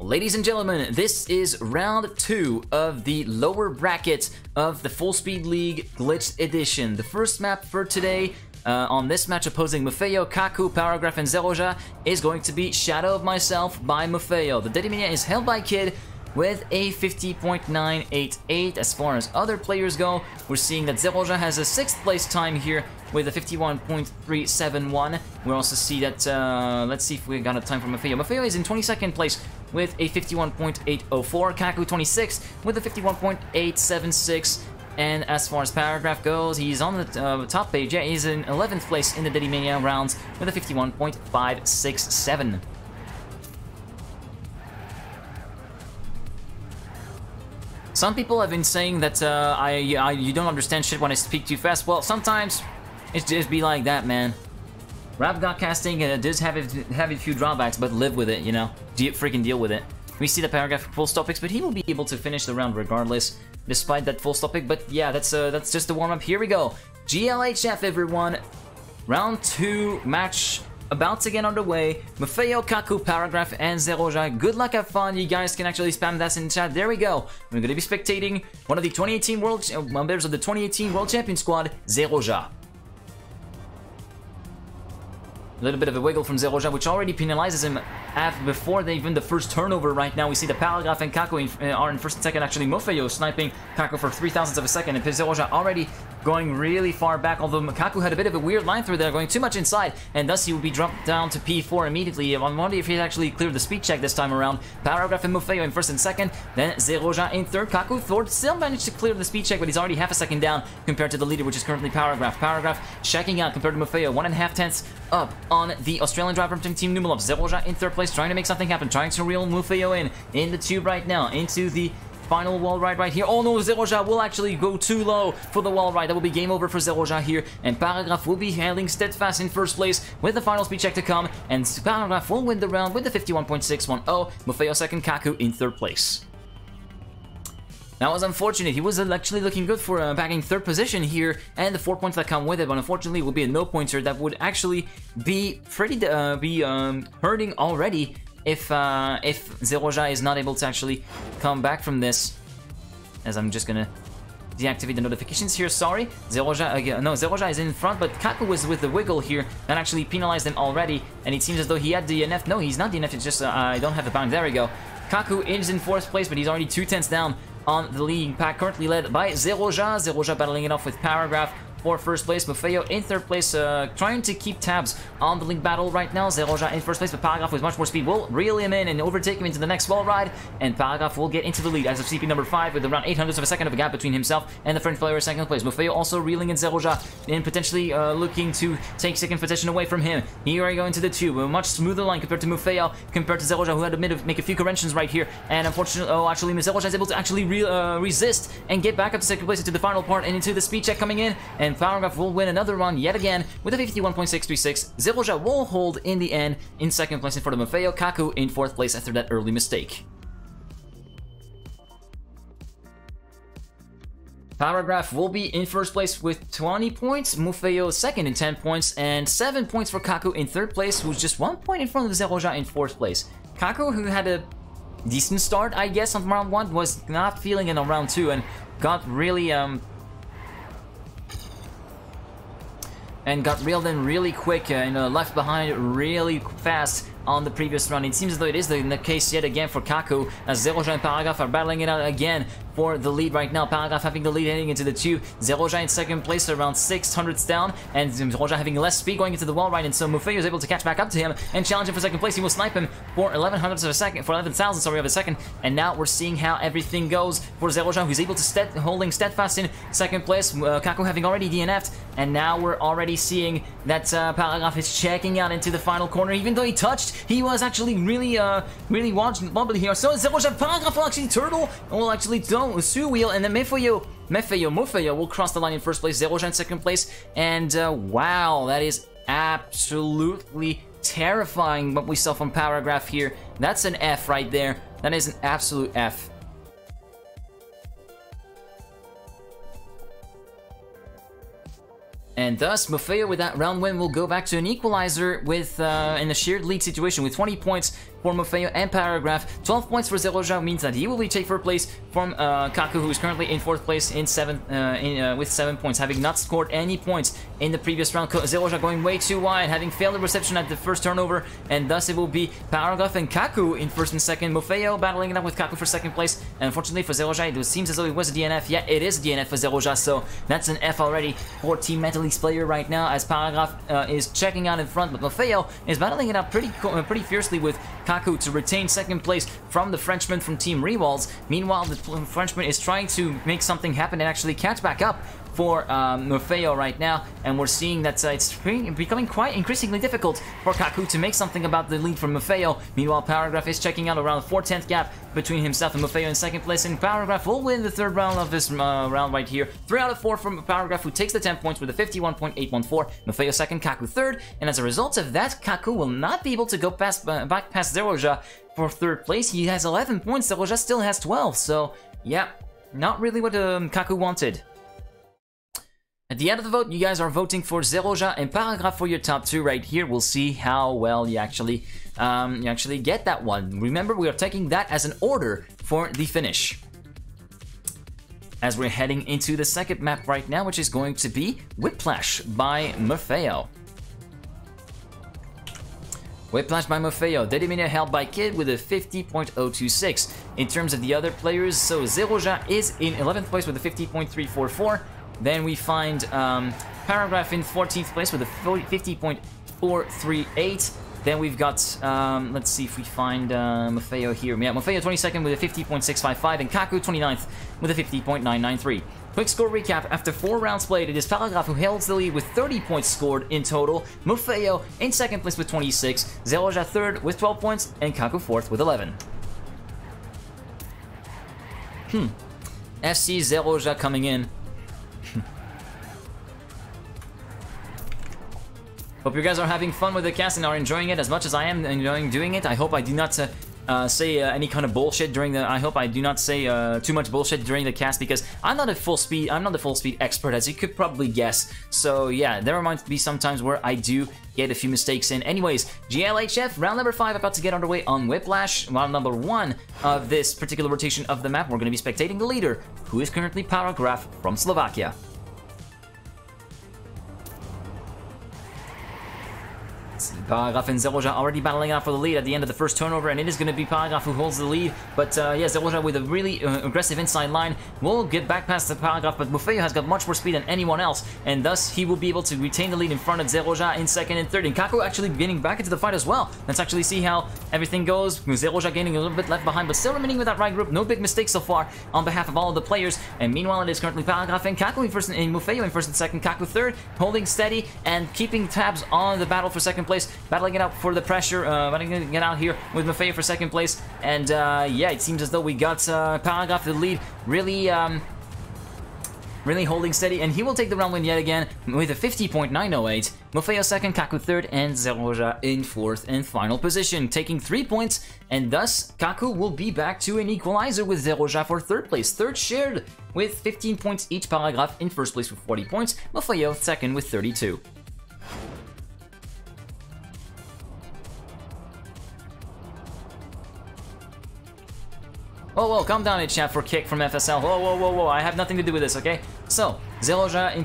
Ladies and gentlemen, this is round two of the lower bracket of the Full Speed League Glitched Edition. The first map for today uh, on this match opposing Muffeyo, Kakkou, Paragraf, and Zerojah is going to be Shadow of Myself by Muffeyo. The Dedimania is held by Kid with a 50.988. As far as other players go, we're seeing that Zerojah has a 6th place time here with a 51.371. We also see that, uh, let's see if we got a time for Mafeo. Mafeo is in 22nd place with a 51.804. Kakkou 26 with a 51.876. And as far as Paragraf goes, he's on the uh, top page. Yeah, he's in 11th place in the Dedimania rounds with a 51.567. Some people have been saying that uh, I, I, you don't understand shit when I speak too fast. Well, sometimes it just be like that, man. Rap got casting uh, does have a, have a few drawbacks, but live with it, you know? De freaking deal with it. We see the Paragraf full stop picks, but he will be able to finish the round regardless, despite that full stop pick. But yeah, that's uh, that's just the warm up. Here we go. GLHF, everyone. Round two match about to get underway. Mafeo, Kakkou, Paragraf, and Zerojah. Good luck, have fun. You guys can actually spam that in chat. There we go. We're going to be spectating one of the 2018 World uh, members of the 2018 World Champion Squad, Zerojah. Little bit of a wiggle from Zerojah, which already penalizes him before they, even the first turnover right now. We see the Paragraf and Kakkou in, uh, are in first and second. Actually, Mofeyo sniping Kakkou for three thousandths of a second. And Zerojah already going really far back, although Makaku had a bit of a weird line through there, going too much inside, and thus he would be dropped down to P4 immediately. I'm wondering if he actually cleared the speed check this time around. Paragraf and Muffeyo in first and second, then Zerojah in third. Kakkou third still managed to clear the speed check, but he's already half a second down compared to the leader, which is currently Paragraf. Paragraf checking out compared to Muffeyo, one and a half tenths up on the Australian driver from Team Numilov. Zerojah in third place, trying to make something happen, trying to reel Muffeyo in, in the tube right now, into the Final wall ride right here. Oh no, Zerojah will actually go too low for the wall ride. That will be game over for Zerojah here. And Paragraf will be handling Steadfast in first place with the final speed check to come. And Paragraf will win the round with the 51.610. Muffeyo second, Kakkou in third place. That was unfortunate. He was actually looking good for uh, bagging third position here, and the four points that come with it. But unfortunately, it will be a no pointer that would actually be pretty uh, be um, hurting already if uh, if Zerojah is not able to actually come back from this, as I'm just gonna deactivate the notifications here, sorry. Zerojah, uh, no, Zerojah is in front, but Kakkou was with the wiggle here, that actually penalized him already, and it seems as though he had the DNF. No, he's not DNF, it's just, uh, I don't have the bound. There we go. Kakkou is in fourth place, but he's already two tenths down on the leading pack, currently led by Zerojah. Zerojah battling it off with Paragraf for first place. Muffeyo in third place, uh, trying to keep tabs on the link battle right now. Zerojah in first place, but Paragraf with much more speed will reel him in and overtake him into the next wall ride. And Paragraf will get into the lead as of CP number 5 with around 8 hundredths of a second of a gap between himself and the French player in second place. Muffeyo also reeling in Zerojah and potentially uh, looking to take second position away from him. Here I go into the tube. A much smoother line compared to Muffeyo, compared to Zerojah, who had to make a few corrections right here. And unfortunately, oh, actually, Zerojah is able to actually re uh, resist and get back up to second place into the final part and into the speed check coming in. And Paragraf will win another run yet again with a 51.636. Zerojah will hold in the end in second place in front of Mafeo, Kakkou in fourth place after that early mistake. Paragraf will be in first place with 20 points, Muffeyo second in 10 points, and 7 points for Kakkou in third place, who's just 1 point in front of Zerojah in fourth place. Kakkou, who had a decent start, I guess, on round 1, was not feeling it on round 2 and got really um, and got reeled in really quick uh, and uh, left behind really fast on the previous run. It seems as though it is the, the case yet again for Kakkou as Zerojah and Paragraf are battling it out again for the lead right now. Paragraf having the lead heading into the tube. Zerojah in second place around 600s down and Zerojah having less speed going into the wall right and so Muffeyo is able to catch back up to him and challenge him for second place. He will snipe him for 11 hundredths of a second, for 11,000 sorry of a second and now we're seeing how everything goes for Zerojah who's able to stead holding steadfast in second place. Uh, Kakkou having already DNF'd and now we're already seeing that uh, Paragraf is checking out into the final corner even though he touched he was actually really, uh, really wobbly here. So Zerojah Paragraf will actually turtle and will actually don't Sue wheel and then Mefeyo, Mefeyo, Muffeyo will cross the line in first place. Zerojah in second place. And uh, wow, that is absolutely terrifying what we saw from Paragraf here. That's an F right there. That is an absolute F. And thus, Mofeo with that round win will go back to an equalizer with uh, in a shared lead situation with 20 points for Mofeo and Paragraf. 12 points for Zerojah means that he will be take first place from uh, Kakkou, who is currently in fourth place in seven, uh, in, uh, with seven points, having not scored any points in the previous round. Zerojah going way too wide, having failed the reception at the first turnover, and thus it will be Paragraf and Kakkou in first and second. Mofeo battling it out with Kakkou for second place, and unfortunately for Zerojah, it seems as though it was a DNF. Yeah, it is a DNF for Zerojah, so that's an F already for Team Player right now, as Paragraf uh, is checking out in front, but Mofeo is battling it out pretty, pretty fiercely with Kakkou to retain second place from the Frenchman from Team Rewalls. Meanwhile, the Frenchman is trying to make something happen and actually catch back up for um, Mofeo right now, and we're seeing that uh, it's becoming quite increasingly difficult for Kakkou to make something about the lead from Mofeo. Meanwhile, Paragraf is checking out around a 4-10th gap between himself and Mofeo in second place, and Paragraf will win the third round of this uh, round right here. 3 out of 4 from Paragraf, who takes the 10 points with a 51.814. Mofeo second, Kakkou third, and as a result of that, Kakkou will not be able to go past, uh, back past Zerojah for third place. He has 11 points, Zerojah still has 12, so yeah, not really what um, Kakkou wanted. At the end of the vote, you guys are voting for Zerojah and Paragraf for your top two right here. We'll see how well you actually um, you actually get that one. Remember, we are taking that as an order for the finish. As we're heading into the second map right now, which is going to be Whiplash by Mofeo. Whiplash by Mofeo, Dedimania held by Kid with a 50.026. In terms of the other players, so Zerojah is in 11th place with a 50.344. Then we find um, Paragraf in 14th place with a 50.438. Then we've got, um, let's see if we find uh, Mofeo here. Yeah, Mofeo 22nd with a 50.655 and Kakkou 29th with a 50.993. Quick score recap, after 4 rounds played, it is Paragraf who holds the lead with 30 points scored in total, Mofeo in second place with 26, Zerojah third with 12 points, and Kakkou fourth with 11. Hmm. FC Zerojah coming in Hope you guys are having fun with the cast and are enjoying it as much as I am enjoying doing it. I hope I do not uh, uh, say uh, any kind of bullshit during the. I hope I do not say uh, too much bullshit during the cast because I'm not a full speed. I'm not a full speed expert as you could probably guess. So yeah, there might be some times where I do get a few mistakes in. Anyways, GLHF round number five about to get underway on Whiplash. Round number one of this particular rotation of the map. We're going to be spectating the leader, who is currently Paragraf from Slovakia. Paragraf and Zerojah already battling out for the lead at the end of the first turnover, and it is going to be Paragraf who holds the lead. But uh, yeah, Zerojah with a really uh, aggressive inside line will get back past the Paragraf, but Mofeo has got much more speed than anyone else, and thus he will be able to retain the lead in front of Zerojah in second and third. And Kakkou actually getting back into the fight as well. Let's actually see how everything goes. Zerojah gaining a little bit left behind, but still remaining with that right group. No big mistakes so far on behalf of all of the players. And meanwhile, it is currently Paragraf and Kakkou in first and Mofeo in first and second. Kakkou third, holding steady and keeping tabs on the battle for second place battling it out for the pressure, uh, battling it out here with Mafei for second place. And uh, yeah, it seems as though we got uh, Paragraf the lead really um, really holding steady, and he will take the round win yet again with a 50.908. Mofeo second, Kakkou third, and Zerojah in fourth and final position, taking three points, and thus Kakkou will be back to an equalizer with Zerojah for third place. Third shared with 15 points each Paragraf in first place with 40 points, Mofeo second with 32. Whoa, whoa, calm down, chat for kick from FSL. Whoa, whoa, whoa, whoa, I have nothing to do with this, okay? So, Zerojah in,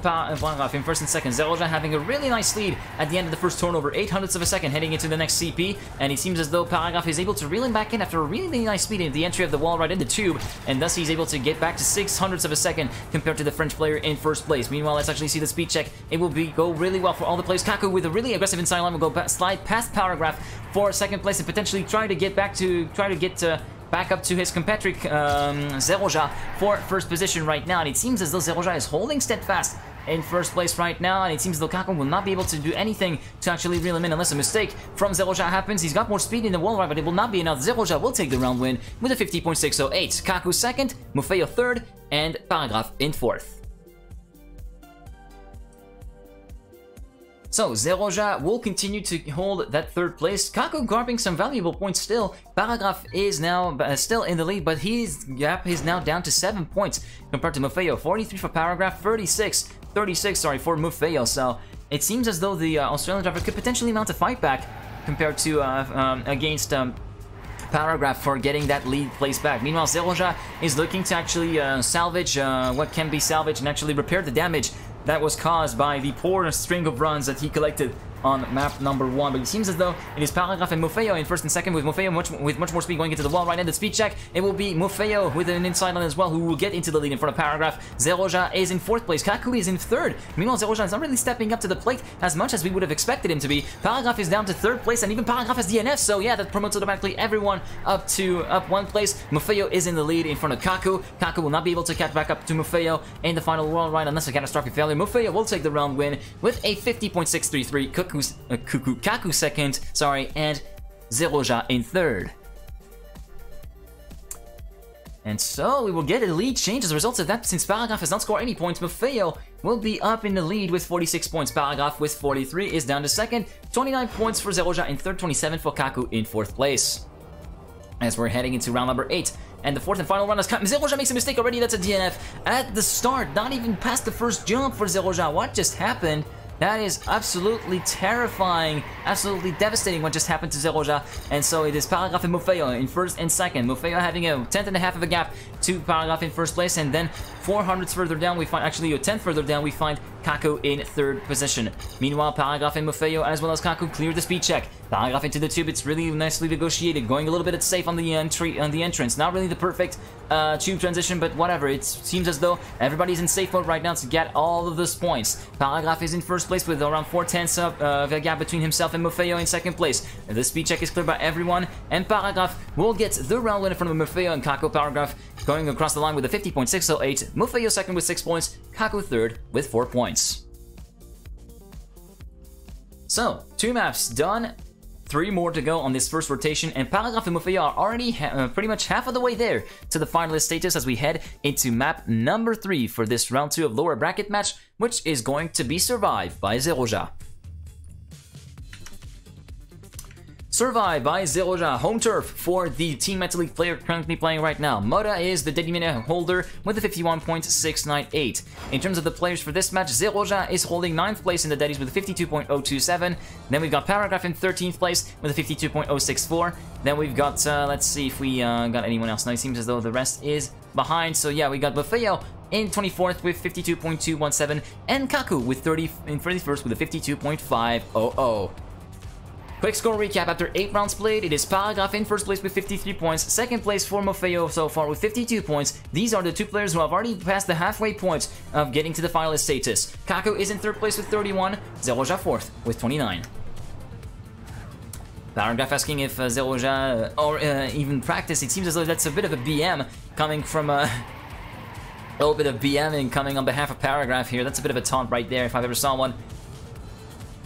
in first and second. Zerojah having a really nice lead at the end of the first turnover, 8 hundredths of a second heading into the next CP, and it seems as though Paragraf is able to reel him back in after a really, really nice speed in the entry of the wall right in the tube, and thus he's able to get back to 6 hundredths of a second compared to the French player in first place. Meanwhile, let's actually see the speed check. It will be go really well for all the players. Kakkou with a really aggressive inside line will go slide past Paragraf for second place and potentially try to get back to, try to get to back up to his compatriot um, Zerojah for first position right now. And it seems as though Zerojah is holding steadfast in first place right now, and it seems as though Kakkou will not be able to do anything to actually reel him in unless a mistake from Zerojah happens. He's got more speed in the wall ride, but it will not be enough. Zerojah will take the round win with a 50.608. Kakkou second, Mofeo third, and Paragraf in fourth. So, Zerojah will continue to hold that third place. Kakkou grabbing some valuable points still. Paragraf is now uh, still in the lead, but his gap is now down to 7 points compared to Mofeo. 43 for Paragraf, 36 36, sorry, for Muffeyo. So it seems as though the uh, Australian driver could potentially mount a fight back compared to uh, um, against um, Paragraf for getting that lead place back. Meanwhile, Zerojah is looking to actually uh, salvage uh, what can be salvaged and actually repair the damage that was caused by the poor string of runs that he collected on map number one. But it seems as though it is Paragraf and Muffeyo in first and second, with Muffeyo much, with much more speed going into the wall right now. The speed check, it will be Muffeyo with an inside line as well, who will get into the lead in front of Paragraf. Zerojah is in fourth place. Kakkou is in third. Meanwhile, Zerojah is not really stepping up to the plate as much as we would have expected him to be. Paragraf is down to third place, and even Paragraf has DNF, so yeah, that promotes automatically everyone up to up one place. Muffeyo is in the lead in front of Kakkou. Kakkou will not be able to catch back up to Muffeyo in the final world ride unless a catastrophic failure. Muffeyo will take the round win with a 50.633. Kuku's, uh, Kakkou second, sorry, and Zerojah in third. And so we will get a lead change as a result of that since Paragraf has not scored any points. Muffeyo will be up in the lead with 46 points. Paragraf with 43 is down to second. 29 points for Zerojah in third, 27 for Kakkou in fourth place. As we're heading into round number 8. And the fourth and final round has come. Zerojah makes a mistake already. That's a DNF at the start. Not even past the first jump for Zerojah. What just happened? That is absolutely terrifying, absolutely devastating what just happened to Zerojah. And so it is Paragraf and Muffeyo in first and second. Muffeyo having a tenth and a half of a gap to Paragraf in first place. And then 400s further down, we find, actually a tenth further down, we find Kakkou in third position. Meanwhile, Paragraf and Muffeyo as well as Kakkou clear the speed check. Paragraf into the tube, it's really nicely negotiated, going a little bit safe on the entry on the entrance. Not really the perfect uh, tube transition, but whatever. It seems as though everybody's in safe mode right now to get all of those points. Paragraf is in first place with around 4 tenths of uh, the gap between himself and Muffeyo in second place. The speed check is cleared by everyone, and Paragraf will get the round in front of Muffeyo and Kakkou. Paragraf going across the line with a 50.608. Muffeyo second with 6 points, Kakkou third with 4 points. So, two maps done, three more to go on this first rotation, and Paragraf and Muffeyo are already uh, pretty much half of the way there to the finalist status as we head into map number three for this round two of lower bracket match, which is going to be survived by Zerojah. Survive by Zerojah, home turf for the Team Metal League player currently playing right now. Moda is the Dedimania holder with a 51.698. In terms of the players for this match, Zerojah is holding 9th place in the Deadies with a 52.027. Then we've got Paragraf in 13th place with a 52.064. Then we've got, uh, let's see if we uh, got anyone else. Now it seems as though the rest is behind. So yeah, we got Buffeo in 24th with 52.217 and Kakkou with 30 in 31st with a 52.500. Quick score recap after 8 rounds played, it is Paragraf in first place with 53 points, second place for Muffeyo so far with 52 points. These are the two players who have already passed the halfway point of getting to the finalist status. Kakkou is in third place with 31, Zerojah fourth with 29. Paragraf asking if uh, Zerojah uh, or uh, even practice, it seems as though that's a bit of a BM coming from uh, a little bit of BMing coming on behalf of Paragraf here. That's a bit of a taunt right there if I've ever saw one.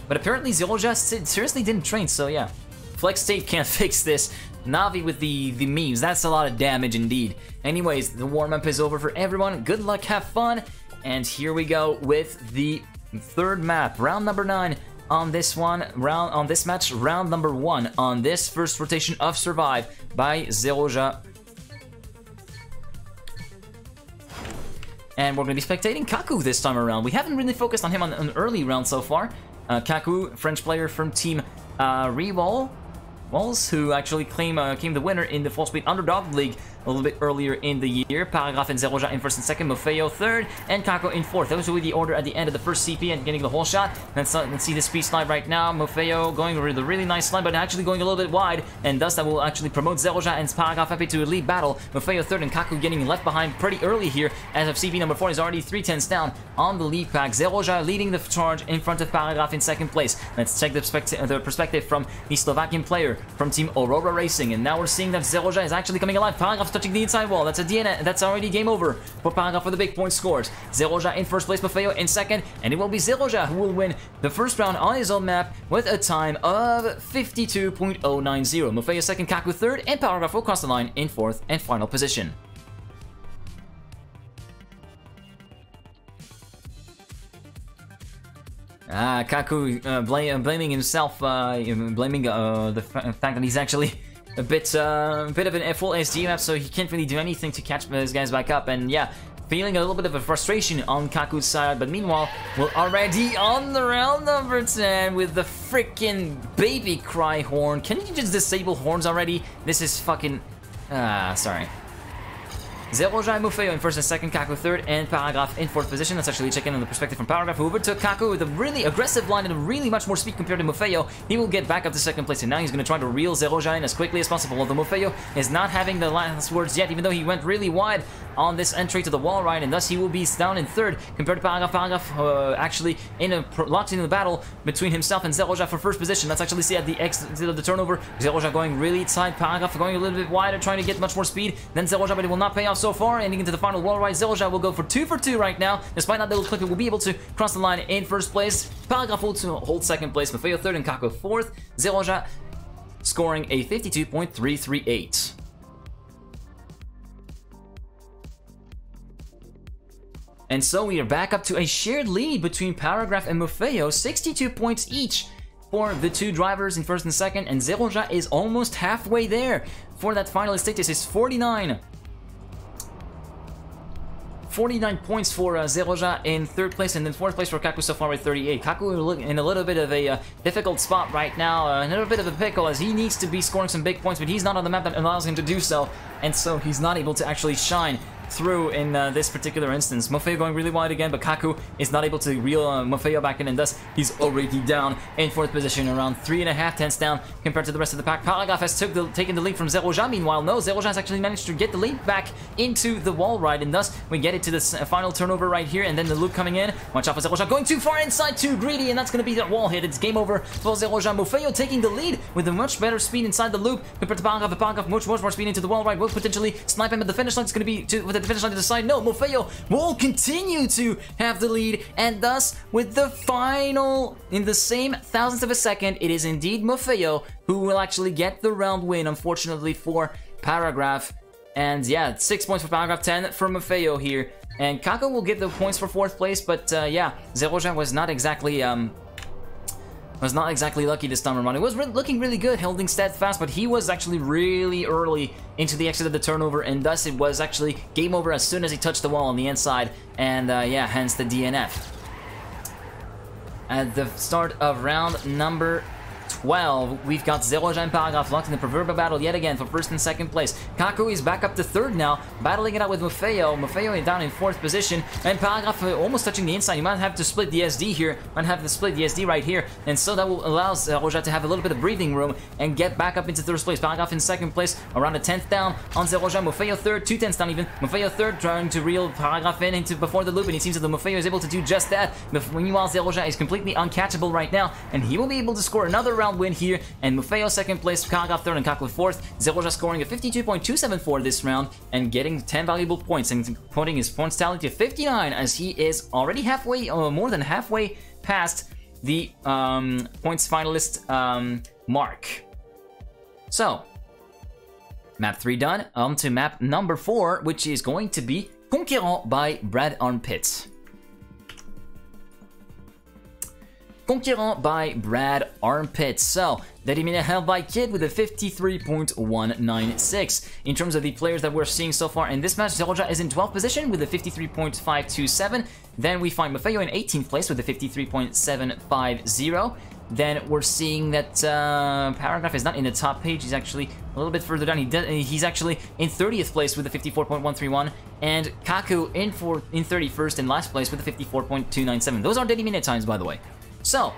But apparently Zerojah seriously didn't train, so yeah. Flex State can't fix this. Navi with the, the memes, that's a lot of damage indeed. Anyways, the warm-up is over for everyone. Good luck, have fun. And here we go with the third map, round number 9 on this one, round on this match, round number 1 on this first rotation of Survive by Zerojah. And we're going to be spectating Kakkou this time around. We haven't really focused on him on an early round so far, uh, Kakkou, French player from Team uh, Rewall, Walls, who actually claim, uh, came the winner in the Full Speed Underdog League a little bit earlier in the year. Paragraf and Zerojah in first and second, Muffeyo third, and Kakkou in fourth. That was really the order at the end of the first CP and getting the whole shot. Let's, uh, let's see this speed slide right now. Muffeyo going with a really nice slide, but actually going a little bit wide, and thus that will actually promote Zerojah and Paragraf happy to lead battle. Muffeyo third and Kakkou getting left behind pretty early here, as of CP number four is already three tenths down on the lead pack. Zerojah leading the charge in front of Paragraf in second place. Let's check the, the perspective from the Slovakian player from Team Aurora Racing, and now we're seeing that Zerojah is actually coming alive. Paragraf touching the inside wall. That's a DNA. That's already game over Paragraf for the big point scores. Zerojah in first place, Muffeyo in second, and it will be Zerojah who will win the first round on his own map with a time of 52.090. Muffeyo second, Kakkou third, and Paragraf will cross the line in fourth and final position. Ah, Kakkou uh, blame, blaming himself, uh, blaming uh, the fact that he's actually a bit uh, a bit of an full SD map, so he can't really do anything to catch those guys back up. And yeah, feeling a little bit of a frustration on Kakkou's side, but meanwhile, we're already on the round number 10 with the freaking baby cry horn. Can you just disable horns already? This is fucking... Ah, sorry. Zero Jai Muffeyo in first and second, Kakkou third, and Paragraf in fourth position. Let's actually check in on the perspective from Paragraf, who overtook Kakkou with a really aggressive line and really much more speed compared to Muffeyo. He will get back up to second place, and now he's going to try to reel Zerojah in as quickly as possible. Although Muffeyo is not having the last words yet, even though he went really wide on this entry to the wall ride, and thus he will be down in third compared to Paragraf. Paragraf uh, actually in a locked in the battle between himself and Zerojah for first position. Let's actually see at the exit of the turnover. Zerojah going really tight, Paragraf going a little bit wider, trying to get much more speed than Zerojah, but it will not pay off so far, ending into the final wall ride. Zero will go for two for two right now. Despite not double clicking, will be able to cross the line in first place. Paragraf will hold second place. Mafeo third and Kakkou fourth. Zerojah scoring a 52.338. And so we are back up to a shared lead between Paragraf and Muffeyo, 62 points each for the two drivers in first and second, and Zerojah is almost halfway there for that final status is 49. 49 points for uh, Zerojah in third place, and then fourth place for Kakkou so far with 38. Kakkou in a little bit of a uh, difficult spot right now, uh, a little bit of a pickle as he needs to be scoring some big points, but he's not on the map that allows him to do so, and so he's not able to actually shine through in uh, this particular instance. Mofeo going really wide again, but Kakkou is not able to reel uh, back in, and thus he's already down in fourth position, around three and a half tenths down compared to the rest of the pack. Paragraf has took the, taken the lead from Zerojah. Meanwhile, no, Zerojah has actually managed to get the lead back into the wall ride, and thus we get it to this uh, final turnover right here, and then the loop coming in. Watch out for Zerojah going too far inside, too greedy, and that's going to be that wall hit. It's game over for Zerojah. Mofeo taking the lead with a much better speed inside the loop compared to Paragraf. Paragraf much, much more speed into the wall ride will potentially snipe him at the finish line. It's going to be with the finish line to decide. No, Mofeo will continue to have the lead, and thus, with the final, in the same thousandth of a second, it is indeed Mofeo who will actually get the round win, unfortunately for Paragraf. And yeah, 6 points for Paragraf, 10 for Mofeo here. And Kakkou will get the points for 4th place, but uh, yeah, Zero was not exactly um, was not exactly lucky this time around. It was re looking really good, holding steadfast, but he was actually really early into the exit of the turnover, and thus it was actually game over as soon as he touched the wall on the inside, and uh, yeah, hence the DNF. At the start of round number 12, we've got Zerojah and Paragraf locked in the proverbial battle yet again for first and second place. Kakkou is back up to third now, battling it out with Muffeyo. Muffeyo is down in fourth position, and Paragraf uh, almost touching the inside. You might have to split the SD here, might have to split the SD right here, and so that will allow Zero to have a little bit of breathing room and get back up into third place. Paragraf in second place, around a 10th down on Zero Jai. Muffeyo third, two tenths down even. Muffeyo third, trying to reel Paragraf in into before the loop, and it seems that the Muffeyo is able to do just that. Meanwhile, Zerojah is completely uncatchable right now, and he will be able to score another round win here, and Muffeyo second place, Kaga third, and Kakkou fourth. Zero scoring a 52.274 this round, and getting 10 valuable points, and putting his points tally to 59, as he is already halfway, or more than halfway past the um, points finalist um, mark. So, map 3 done, on to map number 4, which is going to be Conquérant by Brad Armpits. Conquérant by Brad Armpit. So, that Dedimania held by Kid with a 53.196. In terms of the players that we're seeing so far in this match, Zerojah is in 12th position with a 53.527. Then we find Mafeo in 18th place with a 53.750. Then we're seeing that uh, Paragraf is not in the top page. He's actually a little bit further down. He he's actually in 30th place with a 54.131. And Kakkou in, for in 31st in last place with a 54.297. Those are Dedimania times, by the way. So,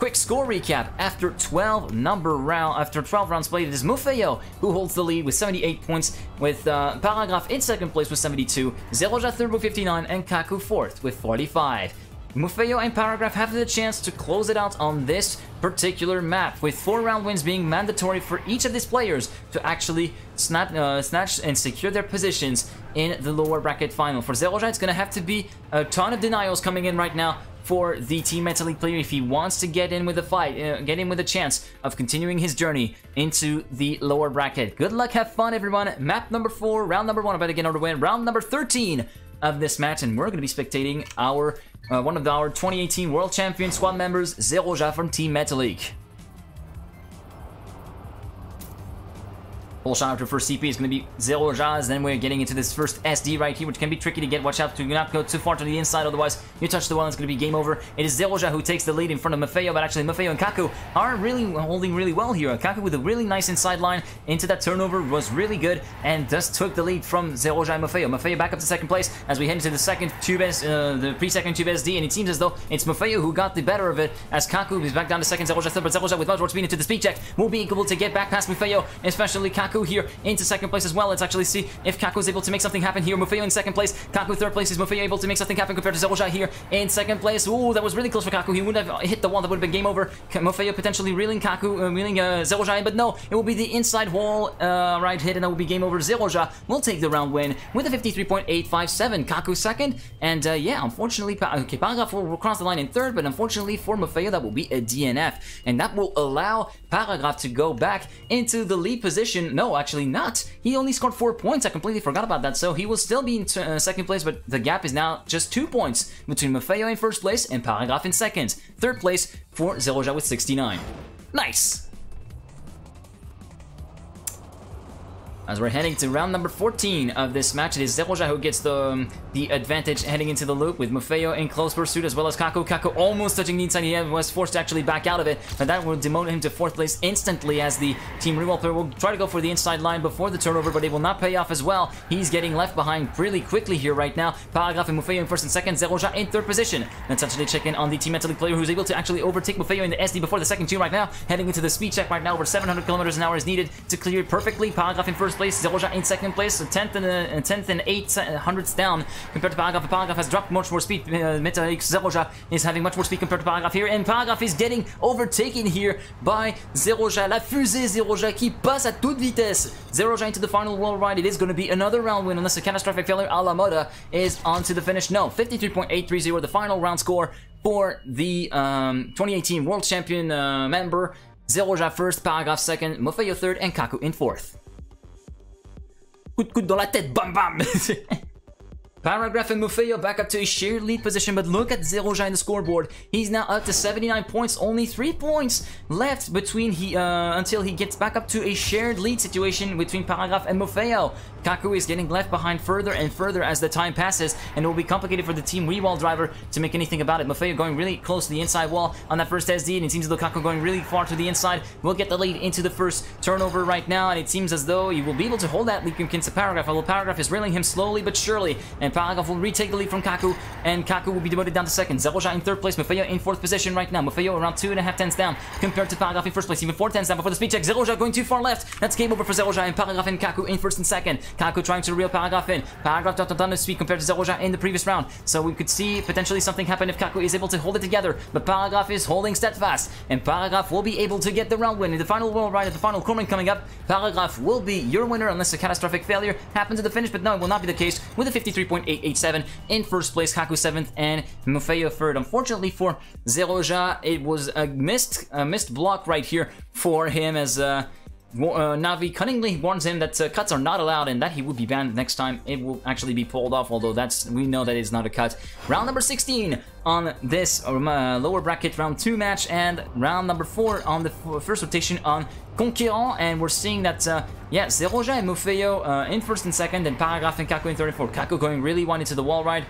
quick score recap. After 12 number round, after 12 rounds played, it is Muffeyo who holds the lead with 78 points, with uh, Paragraf in second place with 72, Zerojah third with 59, and Kakkou fourth with 45. Muffeyo and Paragraf have the chance to close it out on this particular map, with 4 round wins being mandatory for each of these players to actually snap, uh, snatch and secure their positions in the lower bracket final. For Zerojah, it's going to have to be a ton of denials coming in right now for the Team Metal League player if he wants to get in with a fight, uh, get in with a chance of continuing his journey into the lower bracket. Good luck, have fun, everyone. Map number 4, round number 1, about to get another win. Round number 13 of this match, and we're going to be spectating our uh, one of our 2018 World Champion squad members, Zero from Team Metal League. Full shot after first CP is going to be Zero Jazz. Then we're getting into this first SD right here, which can be tricky to get. Watch out to not go too far to the inside, otherwise you touch the one, it's going to be game over. It is Zero who takes the lead in front of Maffeo, but actually Maffeo and Kakkou are really holding really well here. Kakkou with a really nice inside line into that turnover was really good and just took the lead from Zero and Maffeo. Maffeo back up to second place as we head into the second tube uh, the pre-second tube SD, and it seems as though it's Maffeo who got the better of it as Kakkou is back down to second, Zero third, but Zero with much more speed into the speed check will be able to get back past Maffeo, especially Kakkou here into second place as well. Let's actually see if Kakkou is able to make something happen here. Muffeyo in second place. Kakkou third place. Is Muffeyo able to make something happen compared to Zerojah here in second place? Ooh, that was really close for Kakkou. He would have hit the wall. That would have been game over. Muffeyo potentially reeling Kakkou, uh, reeling uh, Zerojah but no, it will be the inside wall uh, right hit, and that will be game over. Zerojah will take the round win with a 53.857. Kakkou second, and uh, yeah, unfortunately, pa okay, will cross the line in third, but unfortunately for Muffeyo, that will be a DNF, and that will allow Paragraf to go back into the lead position. No, actually not. He only scored four points. I completely forgot about that. So he will still be in uh, second place, but the gap is now just two points between Maffeo in first place and Paragraf in second. Third place for Zerojah with 69. Nice! As we're heading to round number 14 of this match, it is Zerojah who gets the um, the advantage heading into the loop with Muffeyo in close pursuit as well as Kakkou. Kakkou almost touching the inside. He was forced to actually back out of it, but that will demote him to fourth place instantly as the Team Real player will try to go for the inside line before the turnover, but it will not pay off as well. He's getting left behind really quickly here right now. Paragraf and Muffeyo in first and second, Zerojah in third position. Let's actually check in on the Team Mentally player who's able to actually overtake Muffeyo in the SD before the second two right now. Heading into the speed check right now, over 700 kilometers an hour is needed to clear it perfectly. Paragraf in first place, Zerojah in second place, 10th and, uh, 10th and 8 hundredths down compared to Paragraf. Paragraf has dropped much more speed. Uh, Meta Zerojah is having much more speed compared to Paragraf here, and Paragraf is getting overtaken here by Zerojah. La fusée Zerojah qui passe à toute vitesse. Zerojah into the final world ride. It is going to be another round win unless a catastrophic failure a la Moda is on to the finish. No, 53.830, the final round score for the um, 2018 World Champion uh, member. Zerojah first, Paragraf second, Mofeyo third, and Kaku in fourth. Coup de coude dans la tête, bam bam Paragraf and Muffeyo back up to a shared lead position, but look at Zerojah in the scoreboard. He's now up to 79 points, only 3 points left between he uh, until he gets back up to a shared lead situation between Paragraf and Muffeyo. Kakkou is getting left behind further and further as the time passes, and it will be complicated for the team Rewall driver to make anything about it. Muffeyo going really close to the inside wall on that first SD, and it seems as though Kakkou going really far to the inside will get the lead into the first turnover right now, and it seems as though he will be able to hold that lead against Paragraf, although Paragraf is railing him slowly but surely, and Paragraf will retake the lead from Kakkou, and Kakkou will be demoted down to second. Zerojah in third place, Muffeyo in fourth position right now. Muffeyo around two and a half tenths down compared to Paragraf in first place, even four tenths down before the speed check. Zerojah going too far left. That's game over for Zerojah and Paragraf and Kakkou in first and second. Kakkou trying to reel Paragraf in. Paragraf a ton of speed compared to Zerojah in the previous round, so we could see potentially something happen if Kakkou is able to hold it together, but Paragraf is holding steadfast, and Paragraf will be able to get the round win in the final world ride at the final corner coming up. Paragraf will be your winner unless a catastrophic failure happens at the finish, but no, it will not be the case with a 53.887 in first place, Kakkou 7th, and Muffeyo 3rd. Unfortunately for Zerojah, it was a missed, a missed block right here for him as... Uh, uh, Navi cunningly warns him that uh, cuts are not allowed and that he will be banned next time it will actually be pulled off, although that's we know that is not a cut. Round number 16 on this um, uh, lower bracket round 2 match and round number 4 on the first rotation on Conquérant and we're seeing that, uh, yeah, Zerojah and Muffeyo uh, in first and second and Paragraf and Kakkou in 34. Kakkou going really wide into the wall ride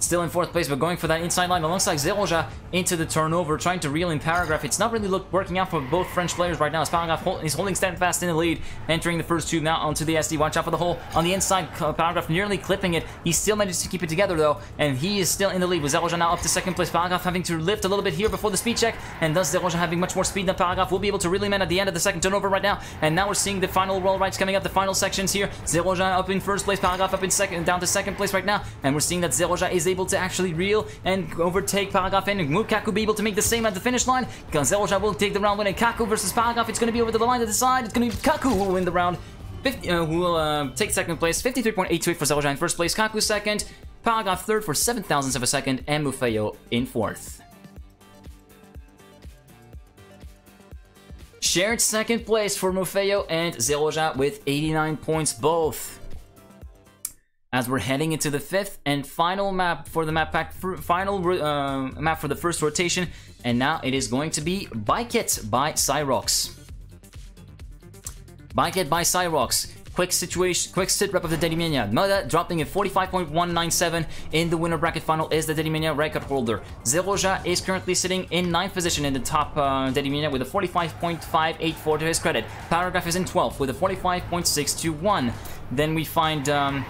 Still in fourth place, but going for that inside line alongside Zerojah into the turnover, trying to reel in Paragraf. It's not really look, working out for both French players right now. As Paragraf hold, is holding steadfast in the lead, entering the first tube now onto the SD. Watch out for the hole on the inside. Paragraf nearly clipping it. He still manages to keep it together though, and he is still in the lead with Zerojah now up to second place. Paragraf having to lift a little bit here before the speed check, and thus Zerojah having much more speed than Paragraf will be able to reel him in at the end of the second turnover right now. And now we're seeing the final roll rides coming up, the final sections here. Zerojah up in first place, Paragraf up in second, down to second place right now, and we're seeing that Zerojah is able to actually reel and overtake Paragraf and will Kakkou be able to make the same at the finish line? Gonzalez will take the round winning Kakkou versus Paragraf. It's going to be over to the line to the side. It's going to be Kakkou who will win the round. 50, uh, will uh, take second place. 53.82 for Zerojah in first place. Kakkou second. Paragraf third for 7 thousandths of a second. And Muffeyo in fourth. Shared second place for Muffeyo and Zerojah with 89 points both as we're heading into the fifth and final map for the map pack, final uh, map for the first rotation, and now it is going to be Bike It by Cyrox. Bike it by Cyrox. Quick situation, quick sit rep of the Dedimania. Moda dropping in 45.197 in the winner bracket final is the Dedimania record holder. Zerojah is currently sitting in ninth position in the top uh, Dedimania with a 45.584 to his credit. Paragraf is in 12th with a 45.621. Then we find um,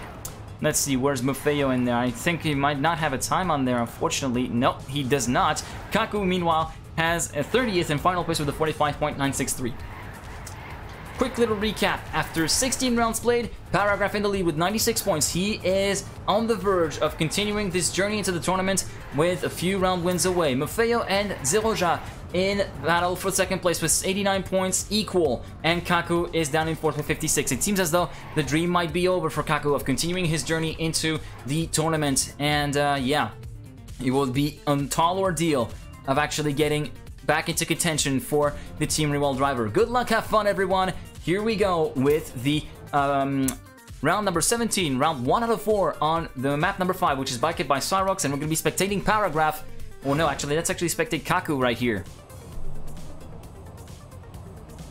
Let's see, where's Muffeyo in there? I think he might not have a time on there, unfortunately. No, he does not. Kakkou, meanwhile, has a 30th and final place with a 45.963. Quick little recap. After 16 rounds played, Paragraf in the lead with 96 points. He is on the verge of continuing this journey into the tournament with a few round wins away. Muffeyo and Zerojah in battle for second place with 89 points equal and Kakkou is down in fourth with 56. It seems as though the dream might be over for Kakkou of continuing his journey into the tournament and uh, yeah, it will be a tall ordeal of actually getting back into contention for the Team Rival driver. Good luck, have fun everyone. Here we go with the um, round number 17, round 1 out of 4 on the map number 5, which is Bike It by Cyrox, and we're going to be spectating Paragraf. Oh no, actually, let's actually spectate Kakkou right here.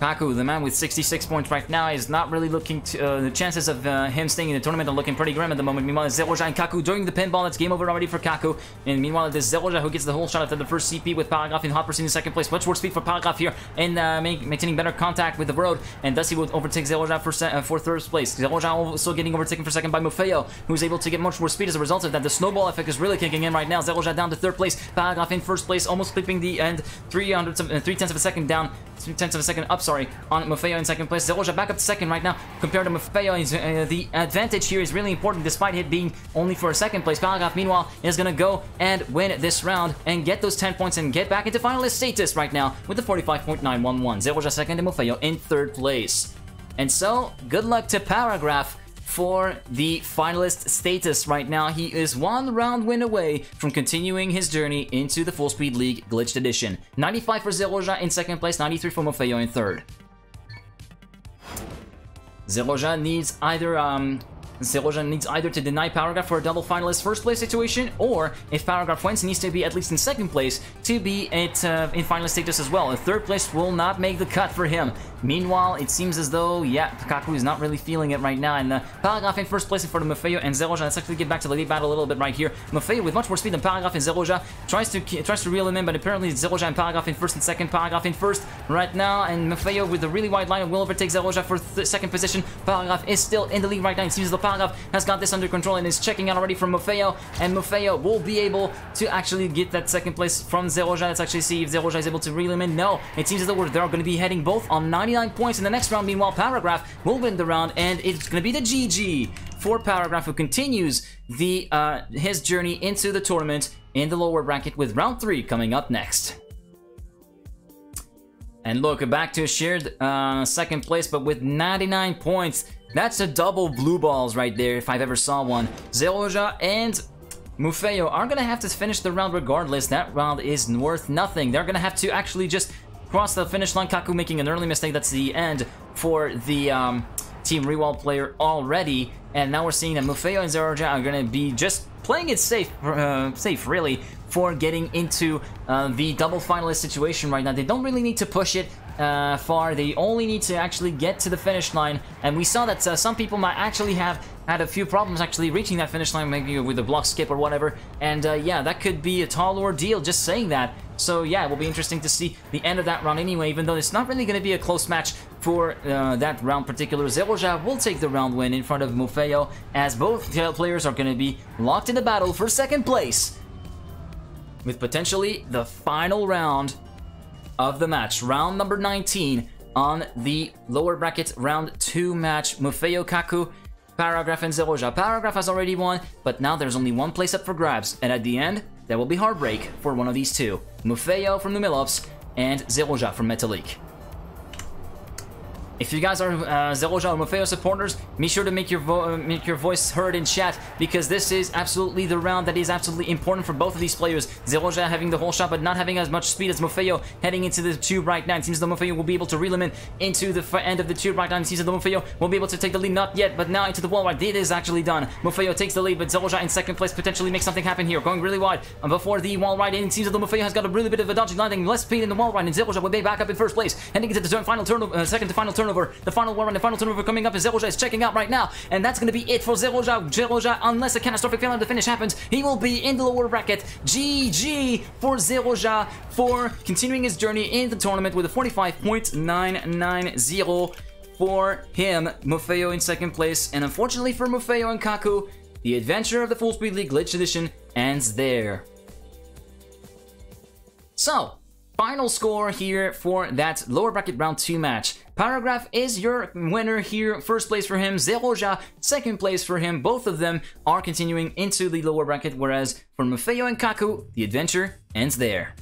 Kakkou, the man with 66 points right now, is not really looking to... Uh, the chances of uh, him staying in the tournament are looking pretty grim at the moment. Meanwhile, it's Zerojah and Kakkou during the pinball. It's game over already for Kakkou. And meanwhile, it is Zerojah who gets the whole shot after the first CP with Paragraf in hot pursuit in second place. Much more speed for Paragraf here and uh, maintaining better contact with the road. And thus he will overtake Zerojah for, uh, for third place. Zerojah also getting overtaken for second by Muffeyo, who's able to get much more speed as a result of that. The snowball effect is really kicking in right now. Zerojah down to third place. Paragraf in first place, almost clipping the end. 300, uh, 3 tenths of a second down. 3 tenths of a second up, sorry, on Muffeyo in second place. Zerojah back up to second right now. Compared to Muffeyo, uh, the advantage here is really important despite it being only for a second place. Paragraf, meanwhile, is going to go and win this round and get those 10 points and get back into finalist status right now with the 45.911. Zerojah second and Muffeyo in third place. And so, good luck to Paragraf for the finalist status right now. He is one round win away from continuing his journey into the Full Speed League Glitched Edition. 95 for Zerojah in second place, 93 for Mofeo in third. Zerojah needs either um, Zerojah needs either to deny Paragraf for a double finalist first place situation, or if Paragraf wins, needs to be at least in second place to be at, uh, in finalist status as well. A third place will not make the cut for him. Meanwhile, it seems as though, yeah, Kakkou is not really feeling it right now, and uh, Paragraf in first place of Muffeyo and Zerojah. Let's actually get back to the lead battle a little bit right here. Muffeyo with much more speed than Paragraf and Zerojah tries to tries to reel him in, but apparently Zerojah and Paragraf in first and second. Paragraf in first right now, and Muffeyo with a really wide line will overtake Zerojah for second position. Paragraf is still in the lead right now. It seems as though Paragraf has got this under control and is checking out already from Muffeyo, and Muffeyo will be able to actually get that second place from Zerojah. Let's actually see if Zerojah is able to reel him in. No, it seems as though they're going to be heading both on 99 points in the next round. Meanwhile, Paragraf will win the round, and it's going to be the GG for Paragraf, who continues the uh, his journey into the tournament in the lower bracket with round three coming up next. And look, back to a shared uh, second place, but with 99 points. That's a double blue balls right there, if I've ever saw one. Zerojah and Muffeyo are gonna have to finish the round regardless. That round is worth nothing. They're gonna have to actually just cross the finish line. Kakkou making an early mistake. That's the end for the um, Team Rewald player already. And now we're seeing that Muffeyo and Zerojah are going to be just playing it safe, uh, safe really, for getting into uh, the double finalist situation right now. They don't really need to push it uh, far. They only need to actually get to the finish line. And we saw that uh, some people might actually have had a few problems actually reaching that finish line, maybe with a block skip or whatever. And uh, yeah, that could be a tall ordeal just saying that. So yeah, it will be interesting to see the end of that round anyway, even though it's not really going to be a close match for uh, that round particular. Zerojah will take the round win in front of Muffeyo, as both players are going to be locked in the battle for second place. With potentially the final round of the match, round number 19 on the lower bracket round 2 match. Muffeyo Kakkou Paragraf and Zerojah. Paragraf has already won, but now there's only one place up for grabs, and at the end, there will be heartbreak for one of these two. Muffeyo from the Milops and Zerojah from Metalik. If you guys are uh, Zerojah or Muffeyo supporters, be sure to make your uh, make your voice heard in chat because this is absolutely the round that is absolutely important for both of these players. Zerojah having the whole shot but not having as much speed as Muffeyo heading into the tube right now. It seems that Muffeyo will be able to reel him in into the end of the tube right now. It seems that Muffeyo will be able to take the lead. Not yet, but now into the wall right. It is actually done. Muffeyo takes the lead, but Zerojah in second place potentially makes something happen here. Going really wide and before the wall ride in. It seems that Muffeyo has got a really bit of a dodgy landing. Less speed in the wall ride and Zerojah will be back up in first place. Heading into the turn, final turn, uh, second to final turn turnover. The final one, the final turnover coming up, and Zerojah is checking out right now, and that's going to be it for Zerojah. Zerojah, unless a catastrophic failure to finish happens, he will be in the lower bracket. GG for Zerojah for continuing his journey in the tournament with a 45.990 for him. Muffeyo in second place, and unfortunately for Muffeyo and Kakkou, the adventure of the Full Speed League Glitch Edition ends there. So, final score here for that lower bracket round 2 match. Paragraf is your winner here. First place for him, Zerojah, second place for him. Both of them are continuing into the lower bracket, whereas for Muffeyo and Kakkou, the adventure ends there.